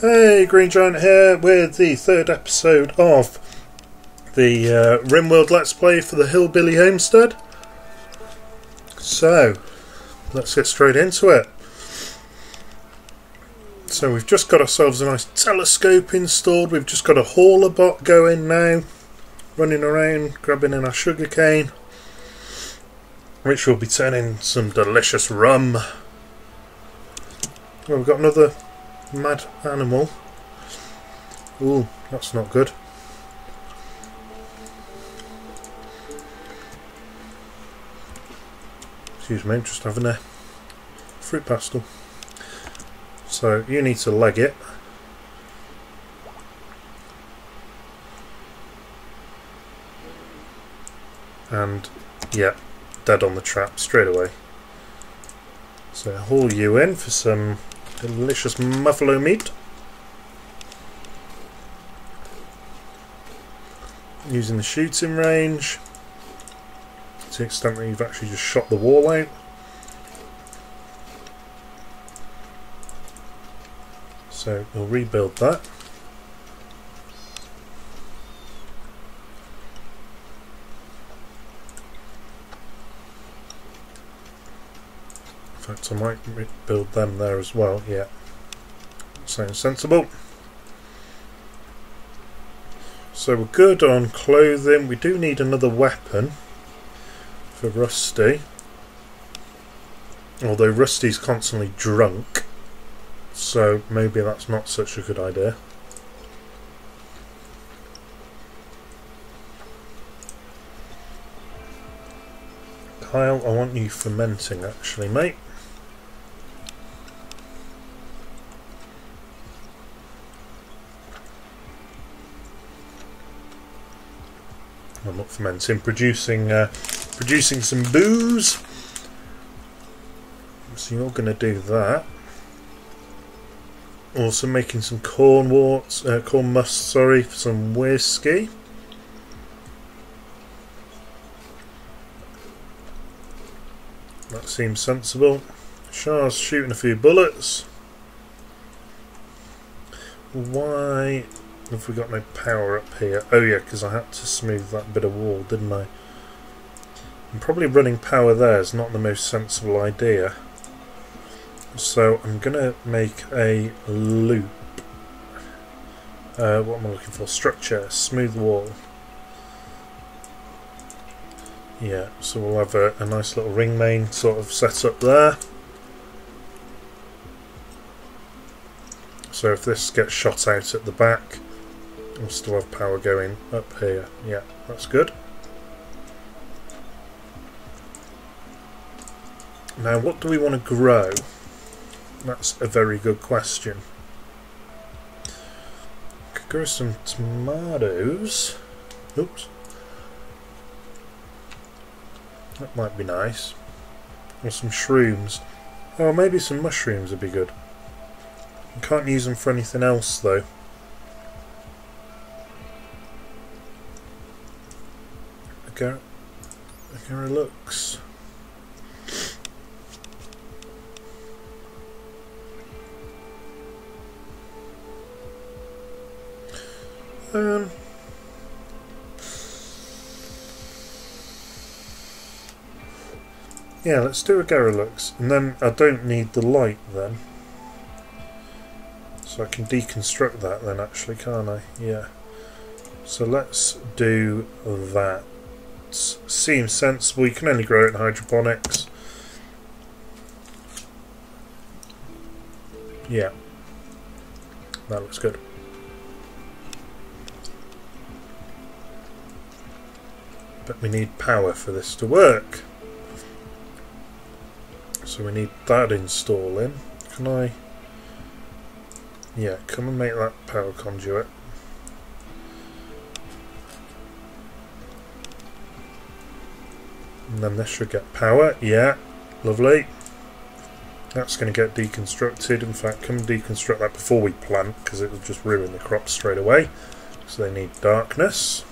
Hey, Green Giant here with the third episode of the uh, RimWorld Let's Play for the Hillbilly Homestead. So, let's get straight into it. So we've just got ourselves a nice telescope installed, we've just got a hauler bot going now, running around, grabbing in our sugarcane, which will be turning some delicious rum. Well, we've got another mad animal. Ooh, that's not good. Excuse me, just having a fruit pastille. So you need to leg it. And yeah, dead on the trap straight away. So haul you in for some delicious buffalo meat. Using the shooting range to the extent that you've actually just shot the wall out. So we'll rebuild that. Fact, I might build them there as well, yeah. Sounds sensible. So we're good on clothing. We do need another weapon for Rusty. Although Rusty's constantly drunk. So maybe that's not such a good idea. Kyle, I want you fermenting actually, mate. Not fermenting, producing uh, producing some booze. So you're going to do that. Also making some corn worts, uh, corn must, sorry, for some whiskey. That seems sensible. Shah's shooting a few bullets. Why have we got no power up here? Oh yeah, because I had to smooth that bit of wall, didn't I? And probably running power there is not the most sensible idea. So I'm going to make a loop. Uh, what am I looking for? Structure, smooth wall. Yeah, so we'll have a, a nice little ring main sort of set up there. So if this gets shot out at the back, we'll still have power going up here. Yeah, that's good. Now what do we want to grow? That's a very good question. Could grow some tomatoes. Oops. That might be nice. Or some shrooms. Oh, maybe some mushrooms would be good. Can't use them for anything else though. Okay. Okay, looks. Um, yeah, let's do Agarilux. And then I don't need the light then. So I can deconstruct that then actually, can't I? Yeah. So let's do that. Seems sensible. You can only grow it in hydroponics. Yeah. That looks good. but we need power for this to work. So we need that installing. Can I... Yeah, come and make that power conduit. And then this should get power. Yeah, lovely. That's going to get deconstructed. In fact, come deconstruct that before we plant because it will just ruin the crops straight away. So they need darkness.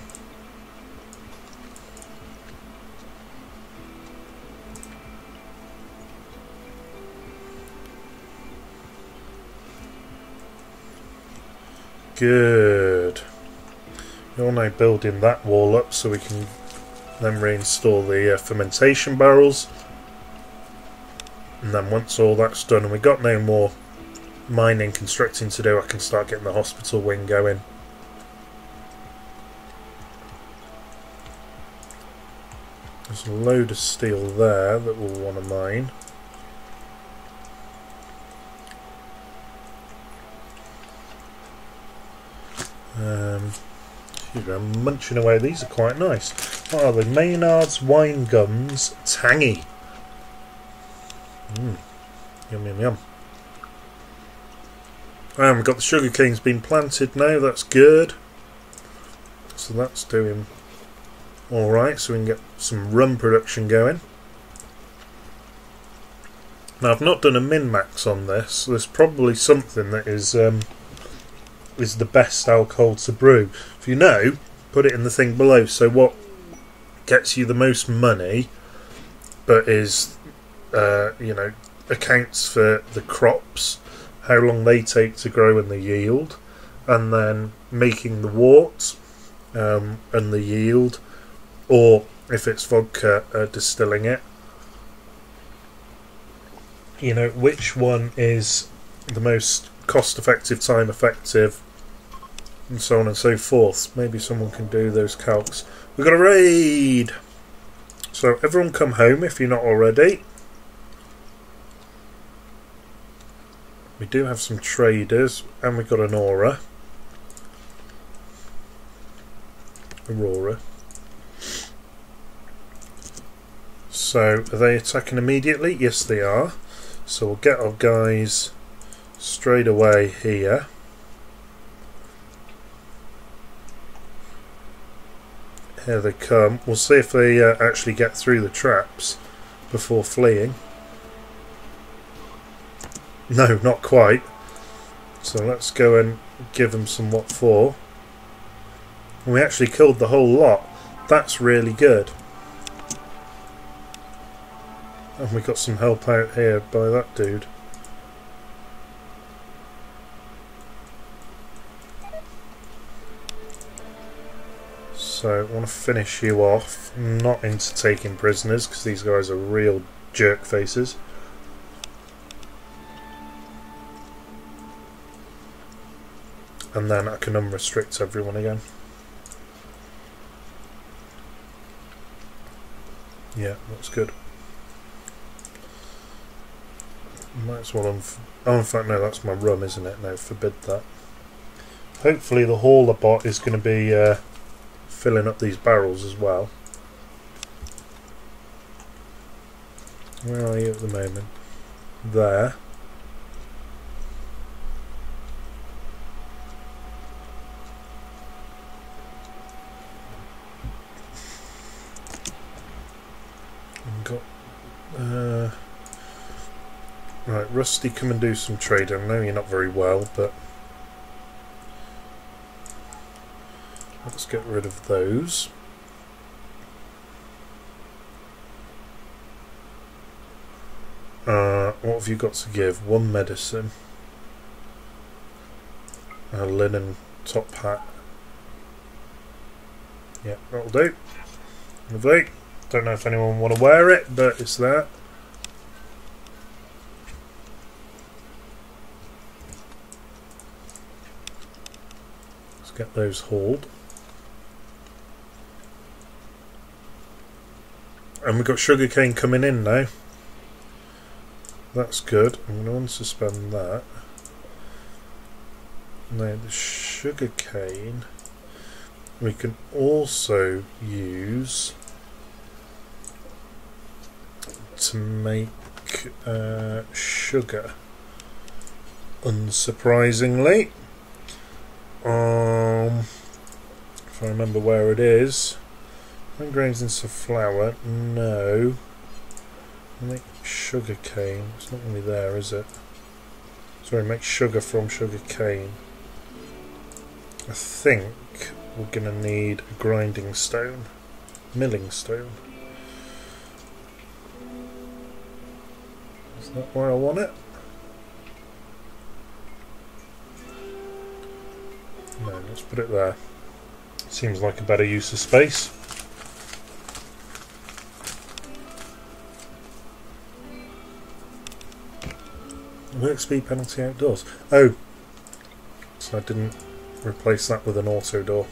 Good. You're now building that wall up so we can then reinstall the uh, fermentation barrels. And then once all that's done and we've got no more mining constructing to do, I can start getting the hospital wing going. There's a load of steel there that we'll want to mine. Um, I'm munching away. These are quite nice. What are they? Maynard's Wine Gums Tangy. Mmm. Yum, yum, yum. And we've got the sugar canes being planted now. That's good. So that's doing alright. So we can get some rum production going. Now I've not done a min-max on this. There's probably something that is... Um, is the best alcohol to brew. If you know, put it in the thing below. So what gets you the most money, but is uh, you know accounts for the crops, how long they take to grow and the yield, and then making the wort um, and the yield, or if it's vodka, uh, distilling it. You know which one is the most cost effective, time effective, and so on and so forth. Maybe someone can do those calcs. We've got a raid! So everyone come home if you're not already. We do have some traders and we've got an aura. Aurora. So are they attacking immediately? Yes they are. So we'll get our guys straight away here. Here they come. We'll see if they uh, actually get through the traps before fleeing. No, not quite. So let's go and give them some what for. And we actually killed the whole lot. That's really good. And we got some help out here by that dude. So I want to finish you off. Not into taking prisoners because these guys are real jerk faces. And then I can unrestrict everyone again. Yeah, that's good. Might as well Oh, in fact, no, that's my rum, isn't it? No, forbid that. Hopefully the hauler bot is going to be uh, filling up these barrels as well. Where are you at the moment? There. got uh, right, Rusty, come and do some trading. I know you're not very well, but Let's get rid of those. Uh, what have you got to give? One medicine. A linen top hat. Yeah, that'll do. Lovely. Don't know if anyone want to wear it, but it's there. Let's get those hauled. And we've got sugarcane coming in now. That's good. I'm going to unsuspend that. Now the sugarcane we can also use to make uh, sugar unsurprisingly um, if I remember where it is Grains into flour? No. Make sugar cane. It's not really there, is it? Sorry, make sugar from sugar cane. I think we're going to need a grinding stone. Milling stone. Is that where I want it? No, let's put it there. Seems like a better use of space. Work speed penalty outdoors. Oh, so I didn't replace that with an auto door.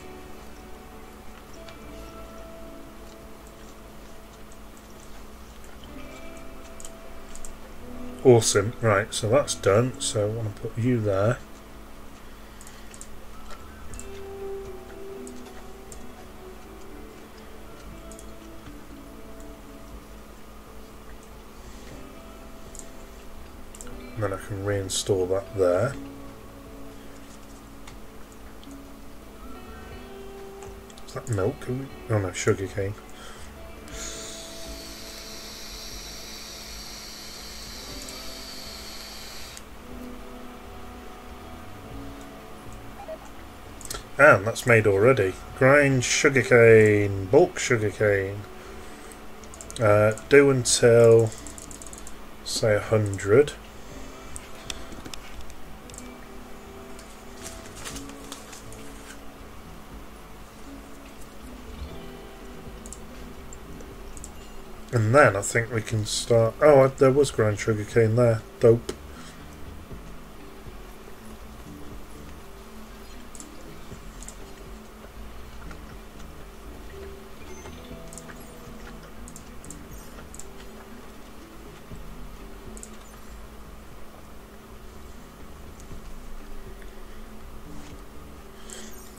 Awesome. Right, so that's done. So I want to put you there. Reinstall that there. Is that milk? Oh no, sugar cane. And that's made already. Grind sugarcane, bulk sugarcane. Uh, do until, say, 100. And then I think we can start... Oh, there was grind sugarcane there. Dope.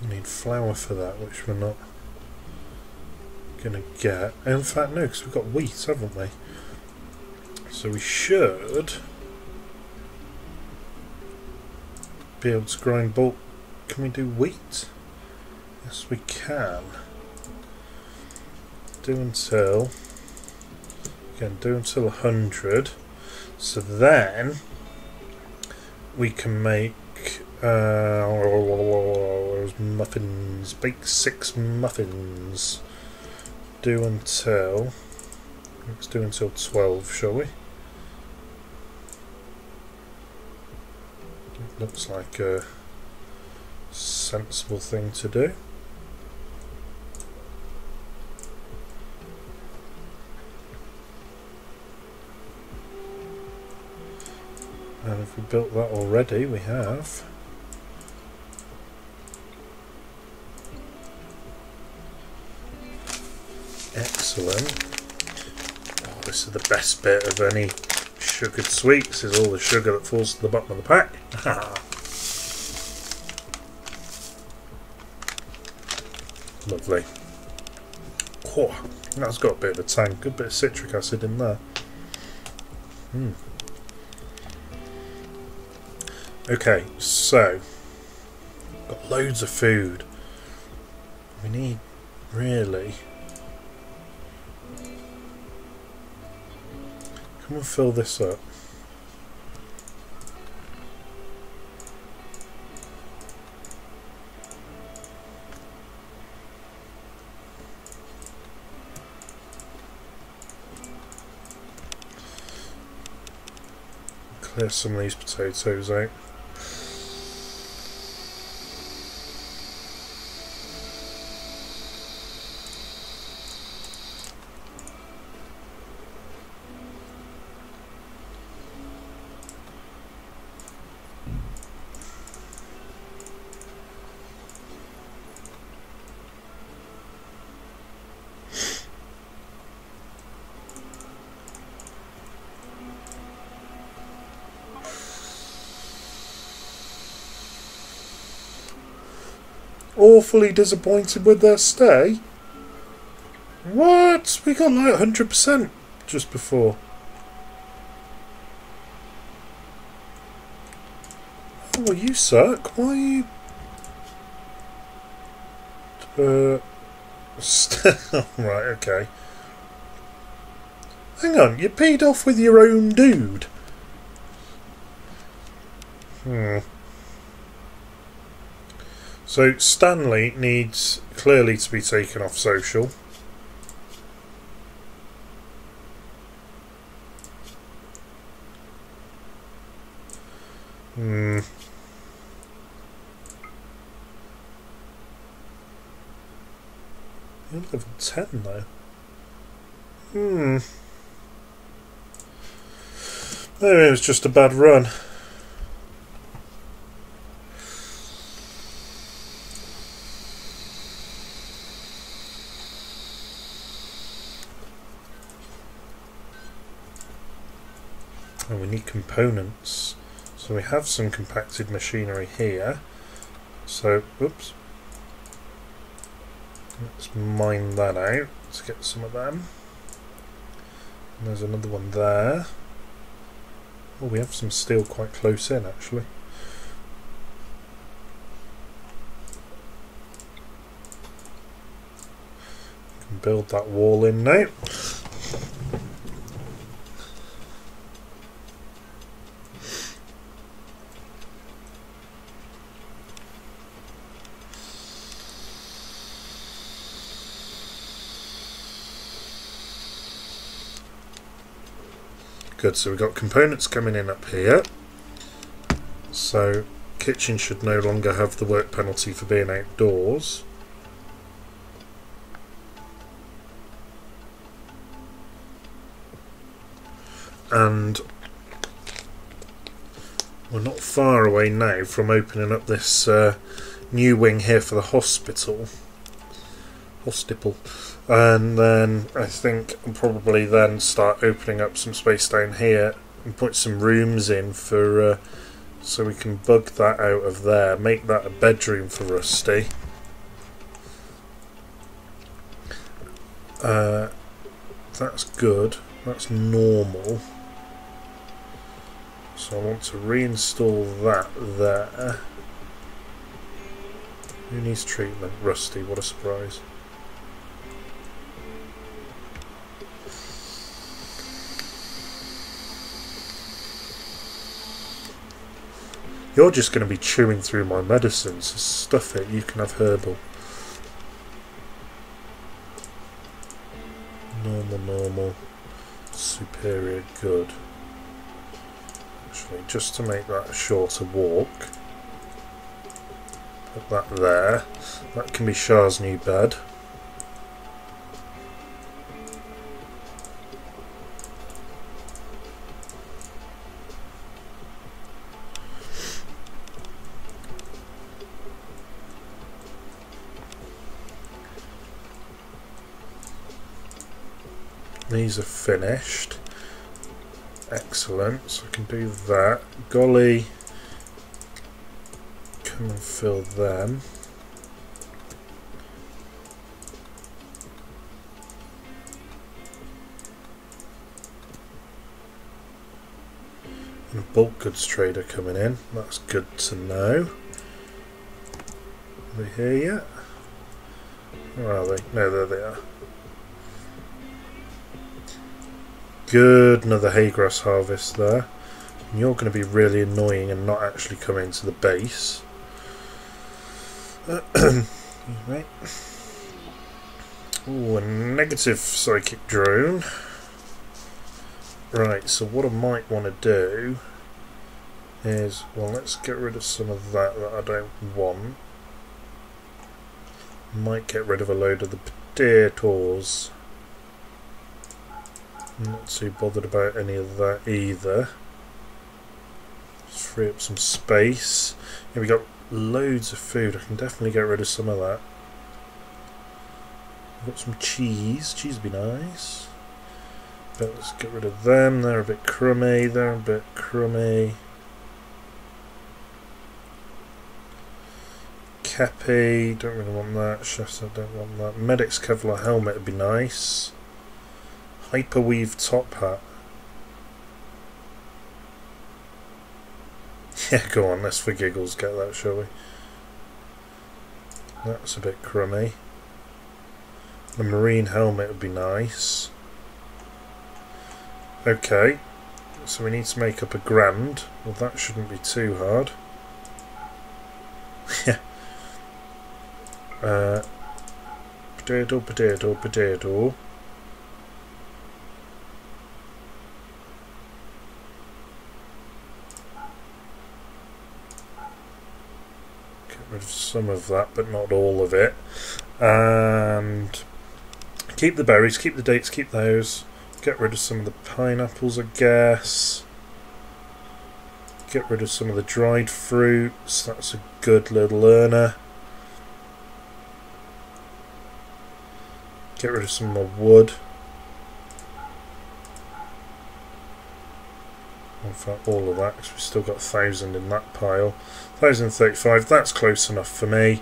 Need flour for that, which we're not going to get. In fact, no, because we've got wheat, haven't we? So we should be able to grind bulk. Can we do wheat? Yes, we can. Do until again, do until 100. So then we can make uh, muffins. Bake six muffins. Do until... Let's do until 12, shall we? it looks like a sensible thing to do. And if we built that already, we have. Oh, this is the best bit of any sugared sweets, is all the sugar that falls to the bottom of the pack. Lovely. That's got a bit of a tang, good bit of citric acid in there. Hmm. Okay, so got loads of food. We need really Come and fill this up. Clear some of these potatoes out. Awfully disappointed with their stay. What? We got like 100% just before. Oh, you suck. Why are you... Uh... right, okay. Hang on, you paid off with your own dude. Hmm. So Stanley needs clearly to be taken off social. Hmm. Level 10 though. Hmm. Maybe it was just a bad run. We need components. So we have some compacted machinery here. So, oops. Let's mine that out. Let's get some of them. And there's another one there. Oh, we have some steel quite close in actually. Build that wall in now. Good, so we've got components coming in up here. So kitchen should no longer have the work penalty for being outdoors. And we're not far away now from opening up this uh, new wing here for the hospital. Hospital and then I think I'll probably then start opening up some space down here and put some rooms in for uh, so we can bug that out of there. Make that a bedroom for Rusty. Uh, that's good. That's normal. So I want to reinstall that there. Who needs treatment? Rusty, what a surprise You're just going to be chewing through my medicines. Stuff it, you can have herbal. Normal, normal. Superior, good. Actually, just to make that a shorter walk. Put that there. That can be Shah's new bed. Finished. Excellent, so I can do that. Golly, come and fill them. And a bulk goods trader coming in, that's good to know. Are they here yet? Where are they? No, there they are. Good, another haygrass harvest there. And you're going to be really annoying and not actually come into the base. right. Ooh, a negative psychic drone. Right, so what I might want to do is, well, let's get rid of some of that that I don't want. Might get rid of a load of the potatoes. Hmm, Not too bothered about any of that either. Just free up some space. Yeah, we got loads of food. I can definitely get rid of some of that. We've got some cheese. Cheese would be nice. But let's get rid of them. They're a bit crummy. They're a bit crummy. Kepi, don't really want that. Chefs, I don't want that. Medic's Kevlar helmet would be nice. Hyperweave top hat. Yeah, go on, let's for giggles get that, shall we? That's a bit crummy. The marine helmet would be nice. Okay, so we need to make up a grand. Well, that shouldn't be too hard. Yeah. uh, potato, potato, potato. rid of some of that, but not all of it. And Keep the berries, keep the dates, keep those. Get rid of some of the pineapples, I guess. Get rid of some of the dried fruits. That's a good little earner. Get rid of some more wood. Fact, all of that, because we've still got 1,000 in that pile. 1,035, that's close enough for me.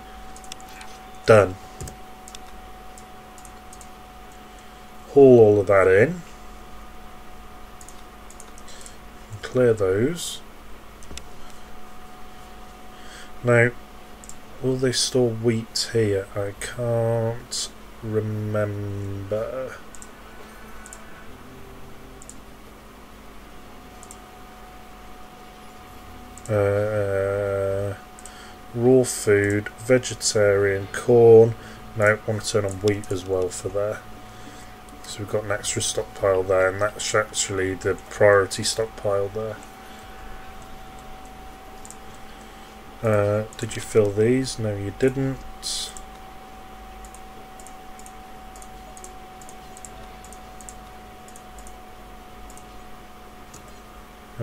Done. Haul all of that in. Clear those. Now, will they store wheat here? I can't remember. Uh, raw food, vegetarian, corn. No, I want to turn on wheat as well for there. So we've got an extra stockpile there, and that's actually the priority stockpile there. Uh, did you fill these? No, you didn't.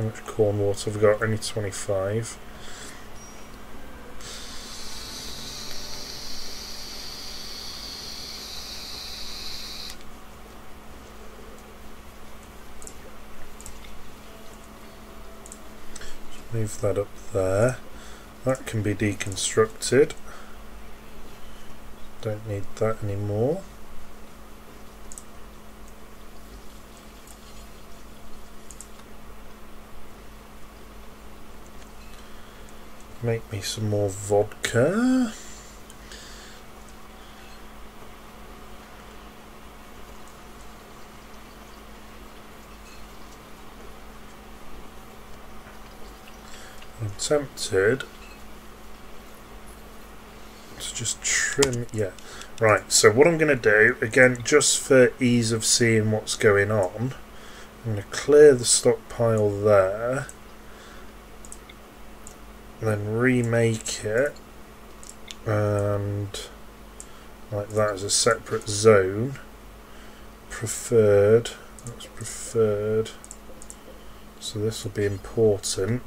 How much corn water have we got? Only 25. move that up there. That can be deconstructed. Don't need that anymore. Make me some more vodka. I'm tempted to just trim, yeah. Right, so what I'm going to do, again, just for ease of seeing what's going on, I'm going to clear the stockpile there then remake it and like that as a separate zone. Preferred that's preferred. So this will be important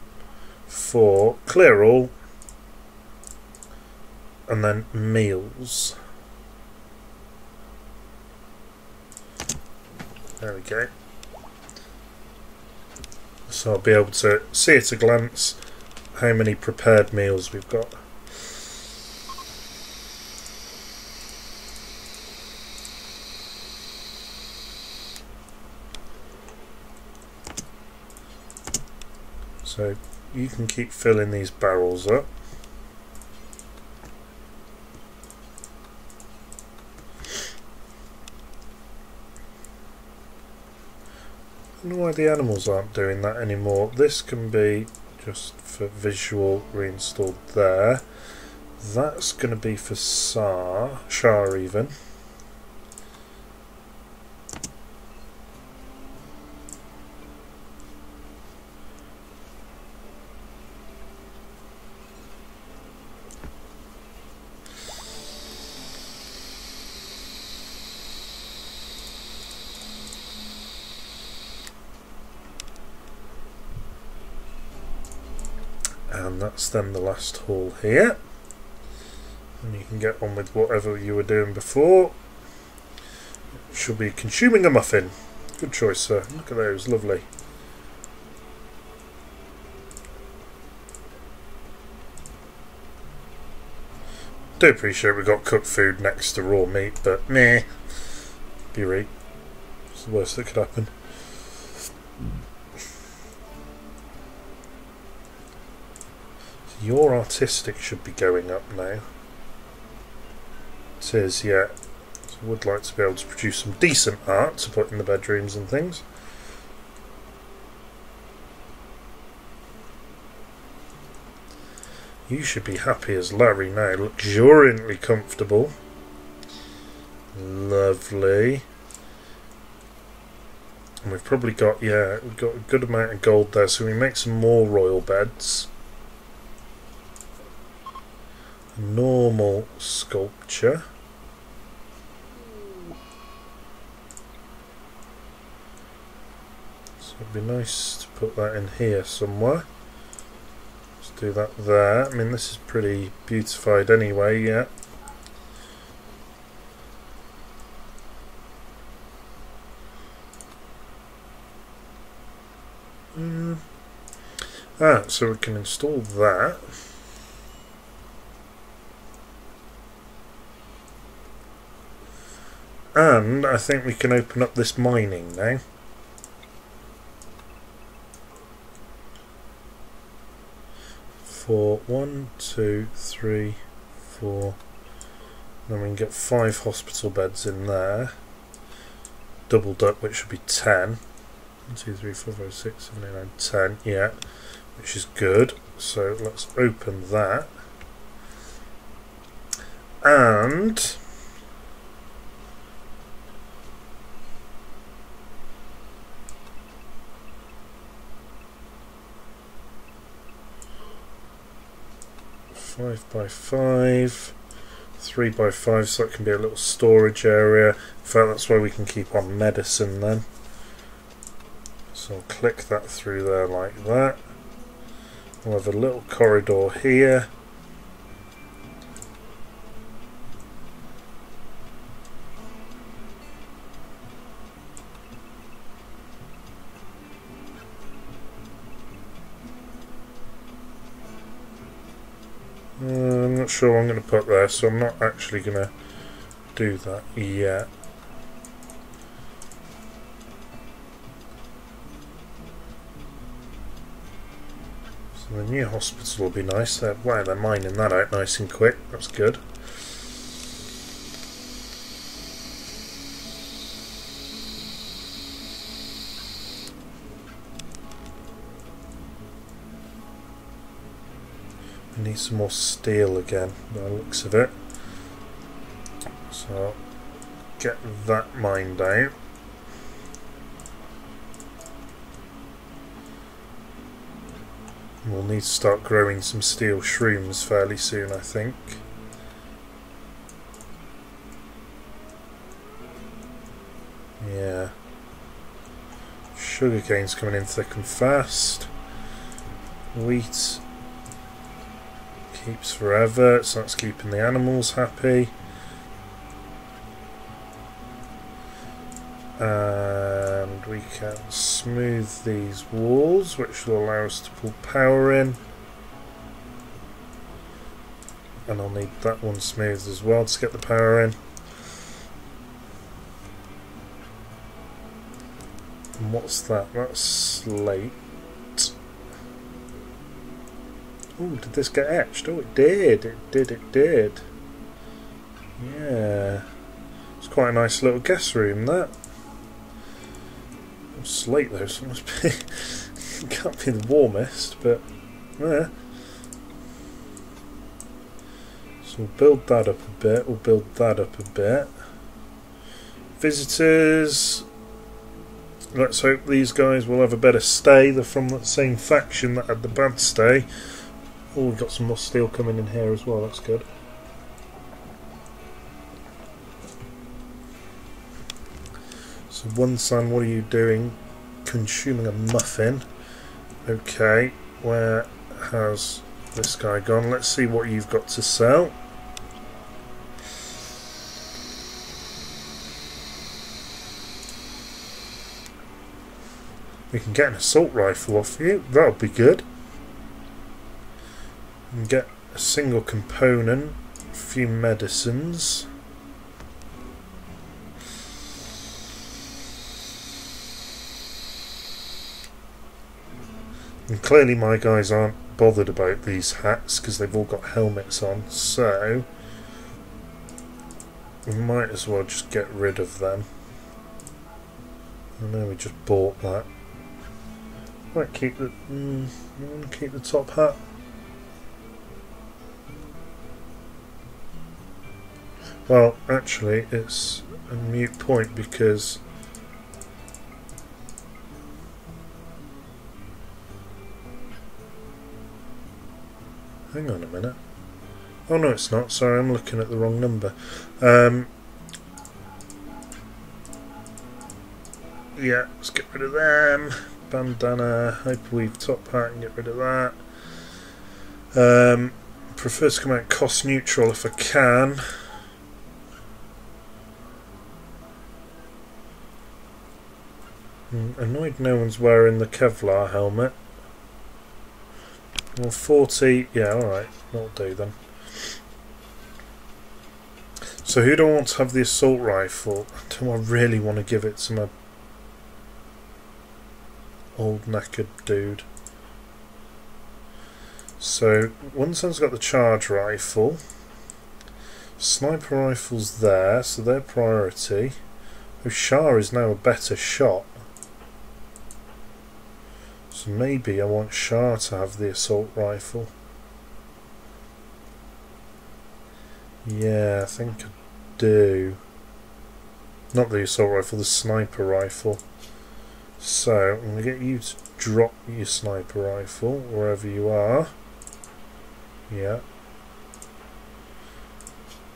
for clear all and then meals. There we go. So I'll be able to see at a glance how many prepared meals we've got. So you can keep filling these barrels up. I don't know why the animals aren't doing that anymore. This can be just for visual reinstalled there. That's going to be for SAR, SHAR even. And that's then the last haul here. And you can get on with whatever you were doing before. Should be consuming a muffin. Good choice sir. Mm-hmm. Look at those. Lovely. Do appreciate we got cooked food next to raw meat but meh. Be right. It's the worst that could happen Your artistic should be going up now. It says, yeah, so would like to be able to produce some decent art to put in the bedrooms and things. You should be happy as Larry now, luxuriantly comfortable. Lovely. And we've probably got, yeah, we've got a good amount of gold there, so we make some more royal beds normal sculpture. So it'd be nice to put that in here somewhere. Let's do that there. I mean, this is pretty beautified anyway, yeah. Hmm. Ah, so we can install that. And I think we can open up this mining now. For one, two, three, four. Then we can get five hospital beds in there. Doubled up, which should be ten. One, two, three, four, five, six, seven, eight, nine, ten. Yeah, which is good. So let's open that. And five by five, three by five, so that can be a little storage area. In fact, that's where we can keep our medicine then. So I'll click that through there like that. We'll have a little corridor here. Uh, I'm not sure I'm going to put there, so I'm not actually going to do that yet. So the new hospital will be nice. They're, wow, they're mining that out nice and quick. That's good. Need some more steel again, by the looks of it. So, get that mined out. We'll need to start growing some steel shrooms fairly soon, I think. Yeah. Sugarcane's coming in thick and fast. Wheat keeps forever, so that's keeping the animals happy. And we can smooth these walls, which will allow us to pull power in. And I'll need that one smoothed as well to get the power in. And what's that? That's slate. Oh, did this get etched? Oh, it did. It did. It did. Yeah. It's quite a nice little guest room, that. Slate, though, so it must be... can't be the warmest, but... Yeah. So we'll build that up a bit. We'll build that up a bit. Visitors... Let's hope these guys will have a better stay. They're from the same faction that had the bad stay. Oh, we've got some more steel coming in here as well, that's good. So one son, what are you doing? Consuming a muffin. Okay, where has this guy gone? Let's see what you've got to sell. We can get an assault rifle off you, that'll be good and get a single component, a few medicines. And clearly my guys aren't bothered about these hats because they've all got helmets on, so we might as well just get rid of them. I know we just bought that. Might keep the mm, keep the top hat. Well, actually, it's a mute point because Hang on a minute. Oh no, it's not. Sorry, I'm looking at the wrong number. Um, yeah, let's get rid of them. bandana, hyperweave top hat, and get rid of that. Um, prefer to come out cost neutral if I can. Hmm, annoyed no one's wearing the Kevlar helmet. Well, 40, yeah, alright, that'll do then. So who do I want to have the assault rifle? Do I really want to give it to my old knackered dude? So one son's got the charge rifle. Sniper rifle's there, so they're priority. Shah is now a better shot. Maybe I want Shah to have the assault rifle. Yeah, I think I do. Not the assault rifle, the sniper rifle. So, I'm going to get you to drop your sniper rifle wherever you are. Yeah.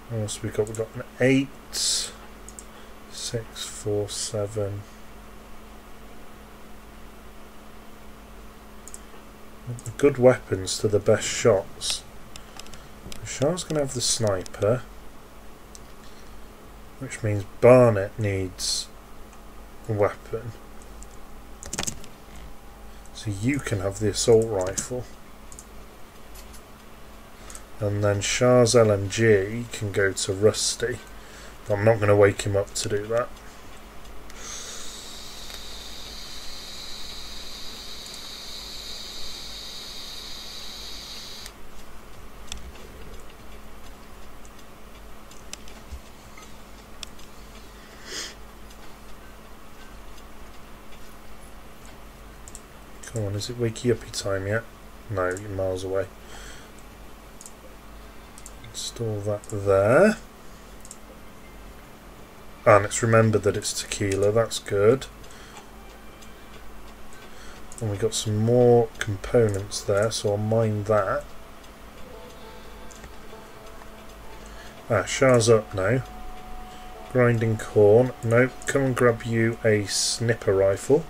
What else we got? We've got an 8, 6, 4, 7. Good weapons to the best shots. Shah's going to have the sniper. Which means Barnett needs a weapon. So you can have the assault rifle. And then Shah's LMG can go to Rusty. I'm not going to wake him up to do that. Is it wakey uppy time yet? No, you're miles away. Install that there. And it's remembered that it's tequila, that's good. And we got some more components there, so I'll mine that. Ah, Shah's up now. Grinding corn. Nope, come and grab you a snipper rifle.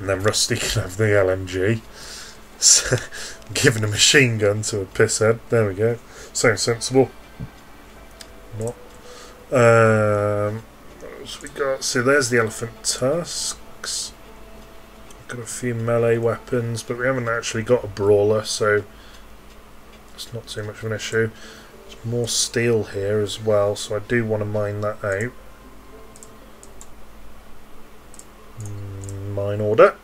And then Rusty can have the LMG. Giving a machine gun to a pisshead. There we go. Sounds sensible. Not. Um, what else we got? So there's the elephant tusks. Got a few melee weapons, but we haven't actually got a brawler, so it's not too much of an issue. There's more steel here as well, so I do want to mine that out. Mine order.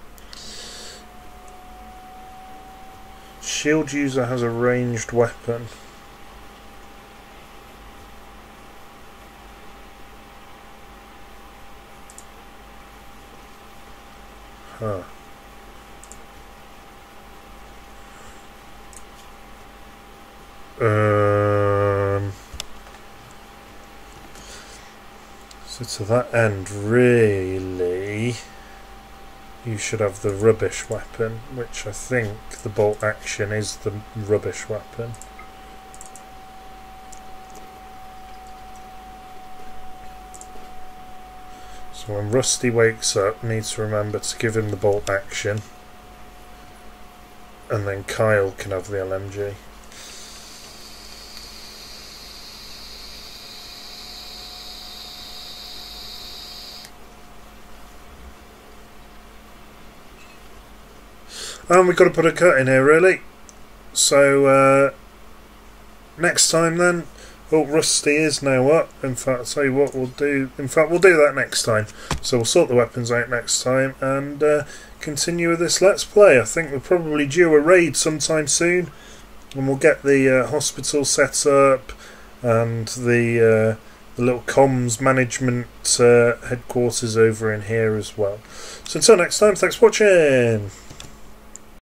Shield user has a ranged weapon. Huh. Um, so to that end, really you should have the rubbish weapon, which I think the bolt action is the rubbish weapon. So when Rusty wakes up, needs to remember to give him the bolt action. And then Kyle can have the LMG. And we've got to put a cut in here, really. So, uh, next time then. Oh, Rusty is now up. In fact, you what we'll do. In fact, we'll do that next time. So we'll sort the weapons out next time and uh, continue with this Let's Play. I think we'll probably due a raid sometime soon. And we'll get the uh, hospital set up and the, uh, the little comms management uh, headquarters over in here as well. So until next time, thanks for watching.